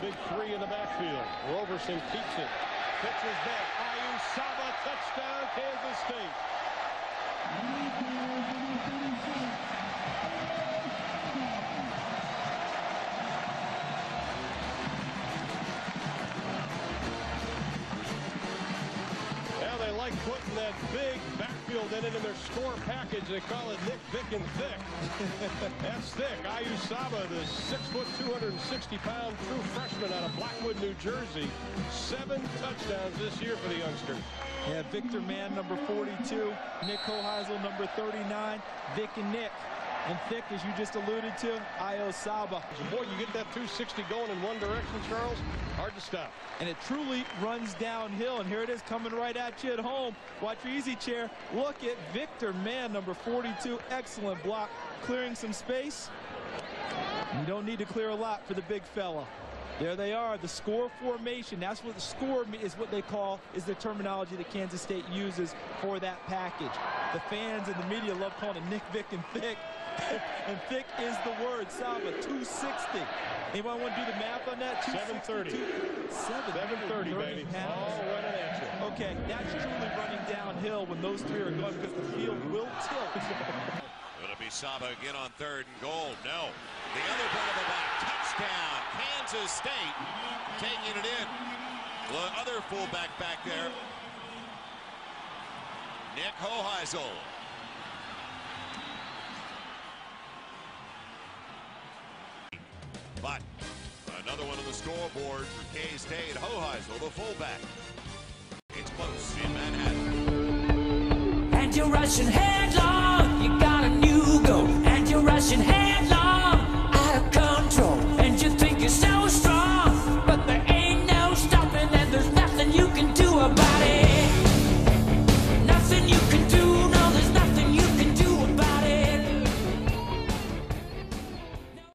big three in the backfield. Roberson keeps it. Pitches back. Ayo Saba touchdown Kansas State. Putting that big backfield in it in their score package. They call it Nick Vic and Thick. That's thick. Ayo Saba, the six foot, 260 pound true freshman out of Blackwood, New Jersey. Seven touchdowns this year for the youngster. Yeah, Victor Mann, number 42. Nick Hoheisel, number 39. Vic and Nick. And thick, as you just alluded to, Ayo Saba. Boy, you get that 260 going in one direction, Charles, hard to stop. And it truly runs downhill. And here it is coming right at you at home. Watch your easy chair. Look at Victor Mann, number 42. Excellent block, clearing some space. You don't need to clear a lot for the big fella. There they are, the score formation. That's what the score is what they call, is the terminology that Kansas State uses for that package. The fans and the media love calling it Nick, Vic, and Thick. and thick is the word. Saba, 260. Anyone want to do the math on that? 730. 730, baby. Pounds. All running at you. Okay, that's truly running downhill when those three are going because the field will tilt. It'll it be Saba again on third and goal? No. The other bit of a back. Touchdown. Kansas State taking it in. The other fullback back there. Nick Hoheisel. But another one on the scoreboard for K-State. Hoheisel, the fullback. It's close in Manhattan. And you're rushing headlong.